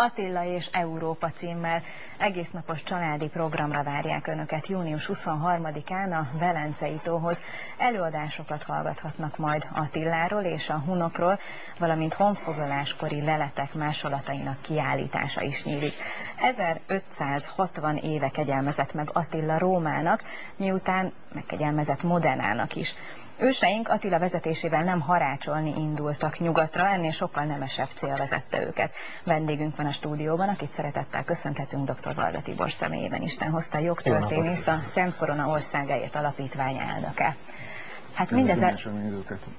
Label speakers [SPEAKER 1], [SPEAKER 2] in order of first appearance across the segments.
[SPEAKER 1] Attila és Európa címmel egész napos családi programra várják Önöket június 23-án a Velencei tóhoz. Előadásokat hallgathatnak majd Attiláról és a hunokról, valamint honfoglaláskori leletek másolatainak kiállítása is nyílik. 1560 éve kegyelmezett meg Attila Rómának, miután megkegyelmezett Modernának is. Őseink Attila vezetésével nem harácsolni indultak nyugatra, ennél sokkal nemesebb cél vezette őket. Vendégünk van a stúdióban, akit szeretettel köszönhetünk dr. Varga Tibor személyében. Isten hozta jogtörténész, a Szent Korona Országáért Alapítvány elnöke. Hát mindez, el,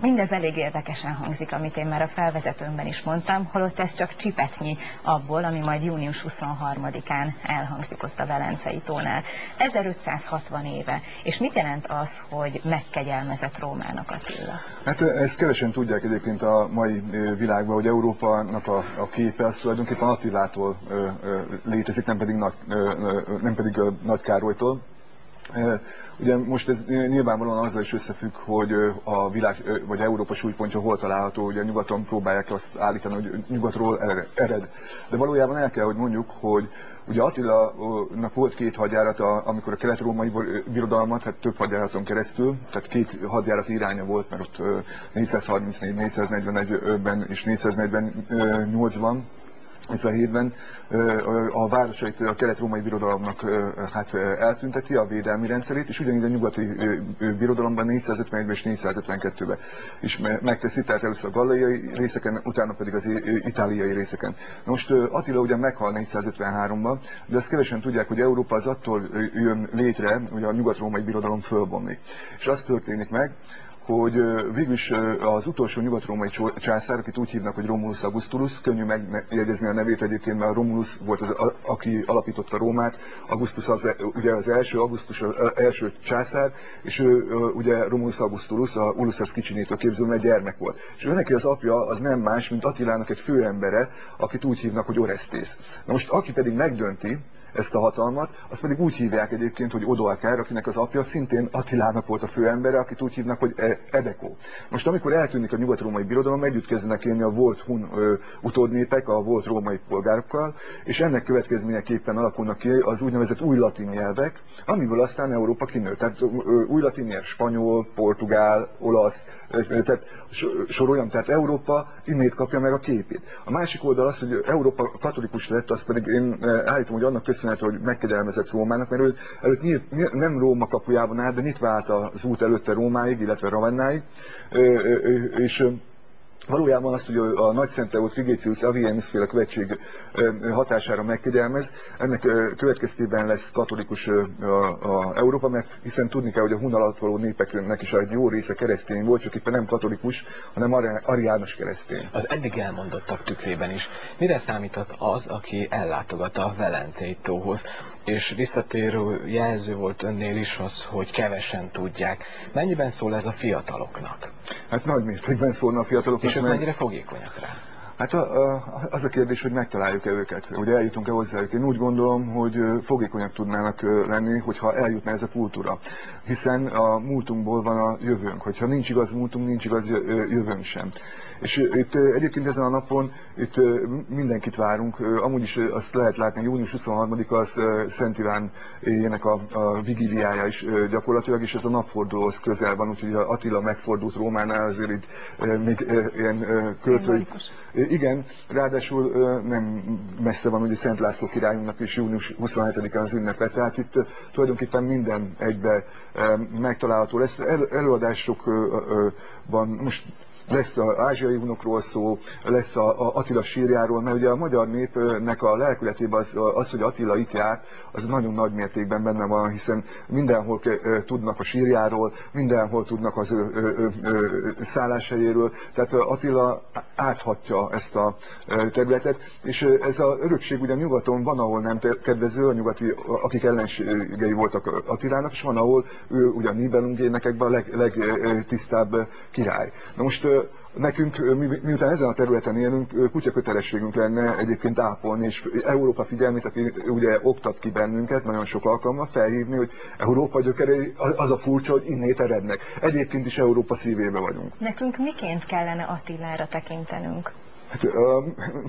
[SPEAKER 1] mindez elég érdekesen hangzik, amit én már a felvezetőmben is mondtam, holott ez csak csipetnyi abból, ami majd június 23-án elhangzik ott a Velencei tónál. 1560 éve. És mit jelent az, hogy megkegyelmezett Rómának Attila?
[SPEAKER 2] Hát ezt kevesen tudják egyébként a mai világban, hogy Európának a, a képe az tulajdonképpen Attilától ö, ö, létezik, nem pedig, Nagy, ö, nem pedig Nagy Károlytól. Ugye most ez nyilvánvalóan azzal is összefügg, hogy a világ vagy Európa súlypontja hol található, ugye nyugaton próbálják azt állítani, hogy nyugatról ered. De valójában el kell, hogy mondjuk, hogy Ugye Attila-nak volt két hadjárata, amikor a kelet-római birodalmat, hát több hadjáraton keresztül, tehát két hadjárat iránya volt, mert ott 434, 441-ben és 448-ban 57-ben a városait a kelet-római birodalomnak hát eltünteti a védelmi rendszerét, és ugyanígy a nyugati birodalomban 451-ben és 452-ben is megteszi, tehát először a gallaiai részeken, utána pedig az itáliai részeken. Most Attila ugye meghal 453-ban, de ezt kevesen tudják, hogy Európa az attól jön létre, hogy a nyugat-római birodalom fölbomlik. És az történik meg, hogy végül is az utolsó nyugat-római császár, akit úgy hívnak, hogy Romulus Augustulus, könnyű megjegyezni a nevét egyébként, mert Romulus volt az, aki alapította Rómát, Augustus az, ugye az első, Augustus az első császár, és ő ugye Romulus Augustulus, a Ulysses kicsinyítő képző, egy gyermek volt. És ő neki az apja az nem más, mint Attilának egy főembere, akit úgy hívnak, hogy Orestész. Na most aki pedig megdönti, ezt a hatalmat, azt pedig úgy hívják egyébként, hogy Odoaker, akinek az apja szintén Attilának volt a főembere, akit úgy hívnak, hogy e- Edeko. Most amikor eltűnik a nyugat-római birodalom, együtt kezdenek élni a volt hun ö, utódnépek, a volt római polgárokkal, és ennek következményeképpen alakulnak ki az úgynevezett új latin nyelvek, amiből aztán Európa kinőtt. Tehát ö, új latin nyelv, spanyol, portugál, olasz, ö, tehát soroljam, tehát Európa innét kapja meg a képét. A másik oldal az, hogy Európa katolikus lett, azt pedig én állítom, hogy annak köszönhető, köszönhető, hogy megkegyelmezett Rómának, mert ő előtt nyílt, nem Róma kapujában állt, de nyitva állt az út előtte Rómáig, illetve Ravennáig, és Valójában azt, hogy a nagy szente volt Frigécius Avienus féle követség hatására megkegyelmez, ennek következtében lesz katolikus a, a Európa, mert hiszen tudni kell, hogy a hun alatt való népeknek is egy jó része keresztény volt, csak éppen nem katolikus, hanem ariánus keresztény.
[SPEAKER 3] Az eddig elmondottak tükrében is. Mire számított az, aki ellátogat a Velencei tóhoz? És visszatérő jelző volt önnél is az, hogy kevesen tudják. Mennyiben szól ez a fiataloknak?
[SPEAKER 2] Hát nagy mértékben szólna a fiataloknak.
[SPEAKER 3] És ők mert... mennyire fogékonyak rá?
[SPEAKER 2] Hát a, a, az a kérdés, hogy megtaláljuk-e őket, hogy eljutunk-e hozzájuk. Én úgy gondolom, hogy fogékonyak tudnának lenni, hogyha eljutna ez a kultúra. Hiszen a múltunkból van a jövőnk. Hogyha nincs igaz múltunk, nincs igaz jövőnk sem. És itt egyébként ezen a napon itt mindenkit várunk. Amúgy is azt lehet látni, június 23-a az Szent Iván éjének a, a vigíliája is gyakorlatilag, és ez a napfordulóhoz közel van, úgyhogy Attila megfordult Rómánál, azért itt még ilyen költői... Igen, ráadásul nem messze van ugye Szent László királyunknak is június 27-án az ünnepe, tehát itt tulajdonképpen minden egybe megtalálható lesz. előadásokban most lesz az ázsiai unokról szó, lesz a, a Attila sírjáról, mert ugye a magyar népnek a lelkületében az, az, hogy Attila itt járt, az nagyon nagy mértékben benne van, hiszen mindenhol tudnak a sírjáról, mindenhol tudnak az ő, ő, ő, szálláshelyéről, tehát Attila áthatja ezt a területet, és ez az örökség ugye nyugaton van, ahol nem kedvező, a nyugati, akik ellenségei voltak Attilának, és van, ahol ő ugye a Nibelungénekekben a leg, legtisztább király. Na most nekünk, mi, miután ezen a területen élünk, kutya kötelességünk lenne egyébként ápolni, és Európa figyelmét, aki ugye oktat ki bennünket nagyon sok alkalommal, felhívni, hogy Európa gyökerei az a furcsa, hogy innét erednek. Egyébként is Európa szívébe vagyunk.
[SPEAKER 1] Nekünk miként kellene Attilára tekintenünk?
[SPEAKER 2] Hát uh,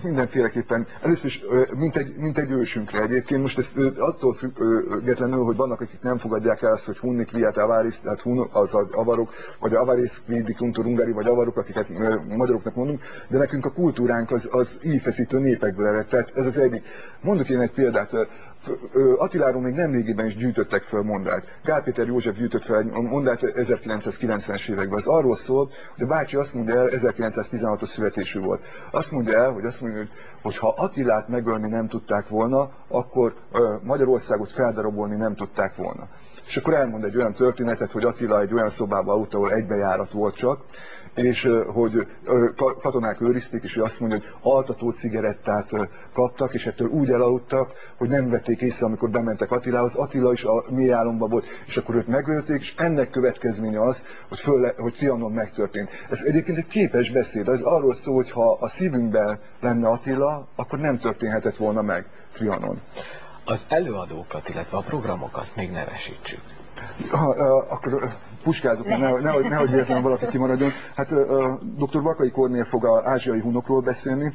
[SPEAKER 2] mindenféleképpen, először is uh, mint, egy, mint egy ősünkre egyébként, most ezt uh, attól függetlenül, hogy vannak, akik nem fogadják el azt, hogy hunnik viát avaris, tehát hun, az az avarok, vagy avaris kvédik ungari, vagy avarok, akiket uh, magyaroknak mondunk, de nekünk a kultúránk az, az íjfeszítő népekből ered, tehát ez az egyik. Mondok én egy példát, Attiláról még nem régiben is gyűjtöttek fel mondát. Gál Péter József gyűjtött fel egy mondát 1990-es években. Az arról szól, hogy a bácsi azt mondja el, 1916-os születésű volt. Azt mondja el, hogy azt mondja, hogy ha Attilát megölni nem tudták volna, akkor Magyarországot feldarabolni nem tudták volna. És akkor elmond egy olyan történetet, hogy Attila egy olyan szobába ahol egybejárat volt csak, és hogy katonák őrizték, és ő azt mondja, hogy altató cigarettát kaptak, és ettől úgy elaludtak, hogy nem vették észre, amikor bementek Attilához. Attila is a mély álomban volt, és akkor őt megölték, és ennek következménye az, hogy, föl, hogy Trianon megtörtént. Ez egyébként egy képes beszéd. Ez arról szól, hogy ha a szívünkben lenne Attila, akkor nem történhetett volna meg Trianon.
[SPEAKER 3] Az előadókat, illetve a programokat még nevesítsük.
[SPEAKER 2] Ha, akkor puskázok, mert nehogy, nehogy, nehogy véletlenül valaki kimaradjon. Hát dr. Bakai Kornél fog az ázsiai hunokról beszélni.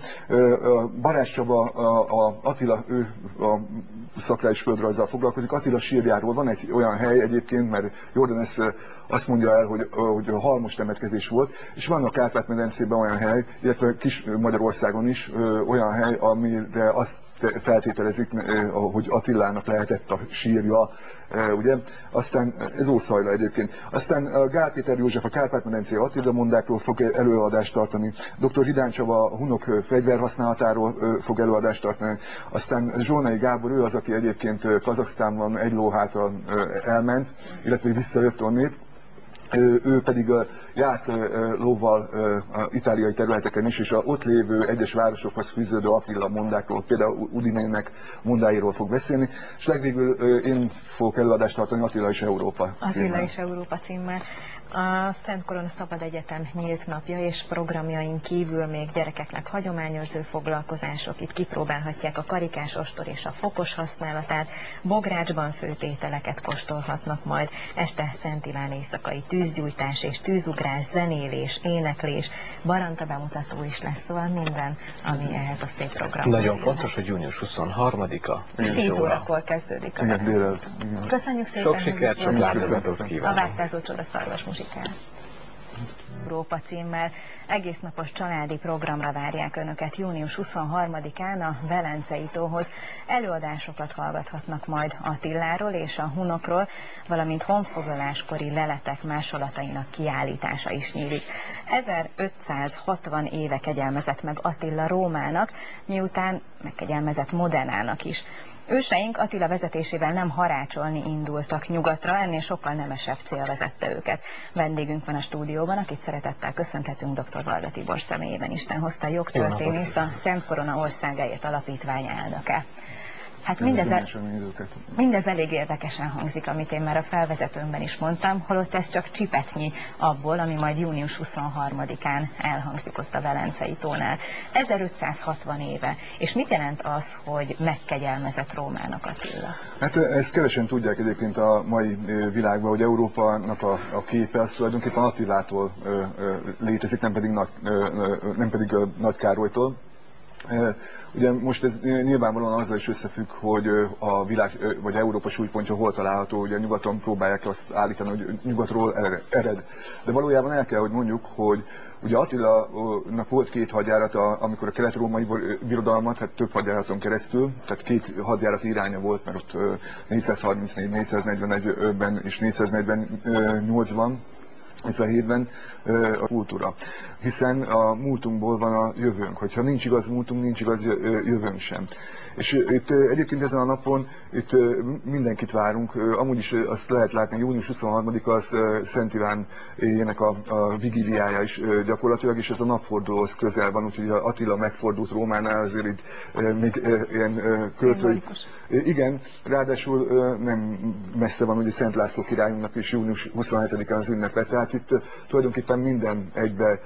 [SPEAKER 2] Barás Csaba, a, a Attila, ő a szakrális földrajzzal foglalkozik. Attila sírjáról van egy olyan hely egyébként, mert Jordanes azt mondja el, hogy, hogy halmos temetkezés volt, és van a Kárpát-medencében olyan hely, illetve kis Magyarországon is olyan hely, amire azt feltételezik, hogy Attilának lehetett a sírja, ugye? Aztán ez Ószajla egyébként. Aztán Gál Péter József a Kárpát-medencé Attila mondákról fog előadást tartani, dr. Hidán Csaba a hunok fegyverhasználatáról fog előadást tartani, aztán Zsónai Gábor, ő az, aki egyébként Kazaksztánban egy lóhátra elment, illetve visszajött onnét, ő pedig járt lóval itáliai területeken is, és a ott lévő egyes városokhoz fűződő Attila mondákról, például Udinének mondáiról fog beszélni, és legvégül én fogok előadást tartani Attila és Európa
[SPEAKER 1] címmel. Attila és Európa címmel. A Szent Korona Szabad Egyetem nyílt napja és programjain kívül még gyerekeknek hagyományőrző foglalkozások. Itt kipróbálhatják a karikás ostor és a fokos használatát. Bográcsban főtételeket kóstolhatnak majd. Este Szent Iván éjszakai tűzgyújtás és tűzugrás, zenélés, éneklés, baranta bemutató is lesz, szóval minden, ami ehhez a szép program.
[SPEAKER 3] Nagyon fontos, hogy június 23-a
[SPEAKER 1] 10 órakor kezdődik a Köszönjük szépen!
[SPEAKER 3] Sok sikert, sok látogatót kívánok!
[SPEAKER 1] A Vágtázó Csoda Szarvas muzsikát. Európa címmel egész napos családi programra várják Önöket június 23-án a Velencei tóhoz. Előadásokat hallgathatnak majd Attiláról és a hunokról, valamint honfoglaláskori leletek másolatainak kiállítása is nyílik. 1560 éve kegyelmezett meg Attila Rómának, miután megkegyelmezett Modernának is. Őseink Attila vezetésével nem harácsolni indultak nyugatra, ennél sokkal nemesebb cél vezette őket. Vendégünk van a stúdióban, akit szeretettel köszönhetünk dr. Varga Tibor személyében. Isten hozta jogtörténész, a Szent Korona Országáért Alapítvány elnöke. Hát mindez, el, mindez elég érdekesen hangzik, amit én már a felvezetőmben is mondtam, holott ez csak csipetnyi abból, ami majd június 23-án elhangzik ott a Velencei tónál. 1560 éve. És mit jelent az, hogy megkegyelmezett Rómának Attila?
[SPEAKER 2] Hát ezt kevesen tudják egyébként a mai világban, hogy Európának a, a képe az tulajdonképpen Attilától ö, ö, létezik, nem pedig, Nagy, ö, nem pedig Nagy Károlytól. Ugye most ez nyilvánvalóan azzal is összefügg, hogy a világ vagy Európa súlypontja hol található, ugye nyugaton próbálják azt állítani, hogy nyugatról ered. De valójában el kell, hogy mondjuk, hogy ugye Attila-nak volt két hadjárata, amikor a kelet-római birodalmat, hát több hadjáraton keresztül, tehát két hadjárat iránya volt, mert ott 434, 441-ben és 448-ban 57-ben a kultúra. Hiszen a múltunkból van a jövőnk. Hogyha nincs igaz múltunk, nincs igaz jövőnk sem. És itt egyébként ezen a napon itt mindenkit várunk. Amúgy is azt lehet látni, június 23-a az Szent Iván éjének a, a vigíliája is gyakorlatilag, és ez a napfordulóhoz közel van, úgyhogy Attila megfordult Rómánál, azért itt még ilyen költői... Igen, ráadásul nem messze van, ugye Szent László királyunknak is június 27-án az ünnepe, tehát itt tulajdonképpen minden egybe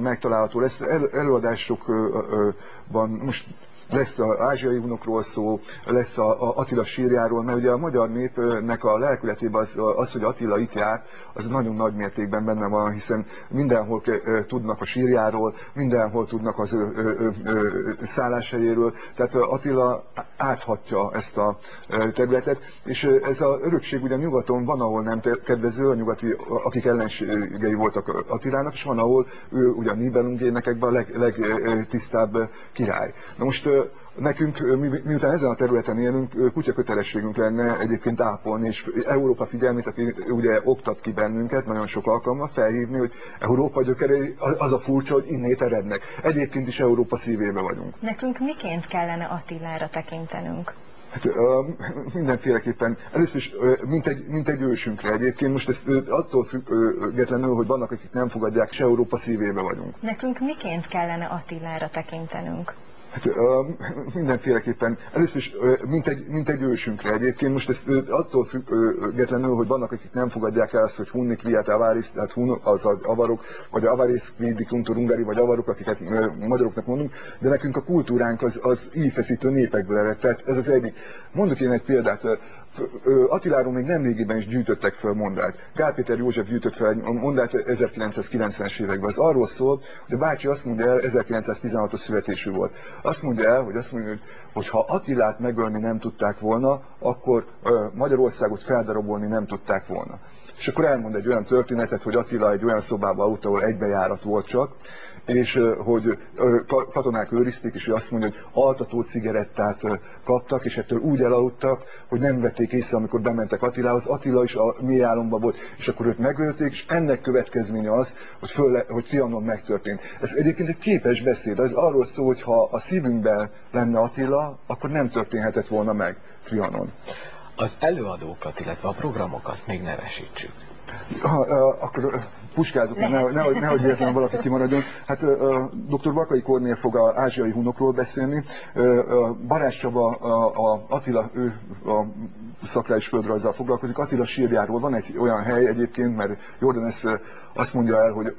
[SPEAKER 2] megtalálható lesz. El, előadásokban most lesz az ázsiai hunokról szó, lesz a, Attila sírjáról, mert ugye a magyar népnek a lelkületében az, az, hogy Attila itt járt, az nagyon nagy mértékben benne van, hiszen mindenhol tudnak a sírjáról, mindenhol tudnak az ő, ő, ő, szálláshelyéről, tehát Attila áthatja ezt a területet, és ez az örökség ugye nyugaton van, ahol nem kedvező, a nyugati, akik ellenségei voltak Attilának, és van, ahol ő ugye a Nibelungénekekben a leg, legtisztább király. Na most nekünk, mi, miután ezen a területen élünk, kutya kötelességünk lenne egyébként ápolni, és Európa figyelmét, aki ugye oktat ki bennünket nagyon sok alkalommal, felhívni, hogy Európa gyökerei az a furcsa, hogy innét erednek. Egyébként is Európa szívébe vagyunk.
[SPEAKER 1] Nekünk miként kellene Attilára tekintenünk?
[SPEAKER 2] Hát mindenféleképpen, először is mint, egy, mint egy ősünkre egyébként, most ezt uh, attól függetlenül, hogy vannak, akik nem fogadják, se Európa szívébe vagyunk.
[SPEAKER 1] Nekünk miként kellene Attilára tekintenünk?
[SPEAKER 2] Hát uh, mindenféleképpen, először is uh, mint, egy, mint egy ősünkre egyébként, most ezt uh, attól függetlenül, hogy vannak, akik nem fogadják el azt, hogy hunnik viát avaris, tehát hun, az az avarok, vagy avaris vidikuntur ungari, vagy avarok, akiket uh, magyaroknak mondunk, de nekünk a kultúránk az, az íjfeszítő népekből ered, tehát ez az egyik. Mondok én egy példát, Attiláról még nemrégiben is gyűjtöttek fel mondát. Gál Péter József gyűjtött fel egy mondát 1990-es években. Az arról szól, hogy a bácsi azt mondja el, 1916-os születésű volt. Azt mondja el, hogy azt mondja, hogy, ha Attilát megölni nem tudták volna, akkor Magyarországot feldarabolni nem tudták volna. És akkor elmond egy olyan történetet, hogy Attila egy olyan szobába aludt, ahol egybejárat volt csak, és hogy katonák őrizték, és ő azt mondja, hogy altató cigarettát kaptak, és ettől úgy elaludtak, hogy nem vették észre, amikor bementek Attilához. Attila is a mély álomban volt, és akkor őt megölték, és ennek következménye az, hogy, föl, hogy Trianon megtörtént. Ez egyébként egy képes beszéd. Ez arról szól, hogy ha a szívünkben lenne Attila, akkor nem történhetett volna meg Trianon.
[SPEAKER 3] Az előadókat, illetve a programokat még nevesítsük.
[SPEAKER 2] Ha, akkor puskázok, mert nehogy, nehogy, nehogy véletlenül valaki kimaradjon. Hát dr. Bakai Kornél fog az ázsiai hunokról beszélni. Barás Csaba, a, Attila, ő a szakrális földrajzzal foglalkozik. Attila sírjáról van egy olyan hely egyébként, mert Jordan ezt azt mondja el, hogy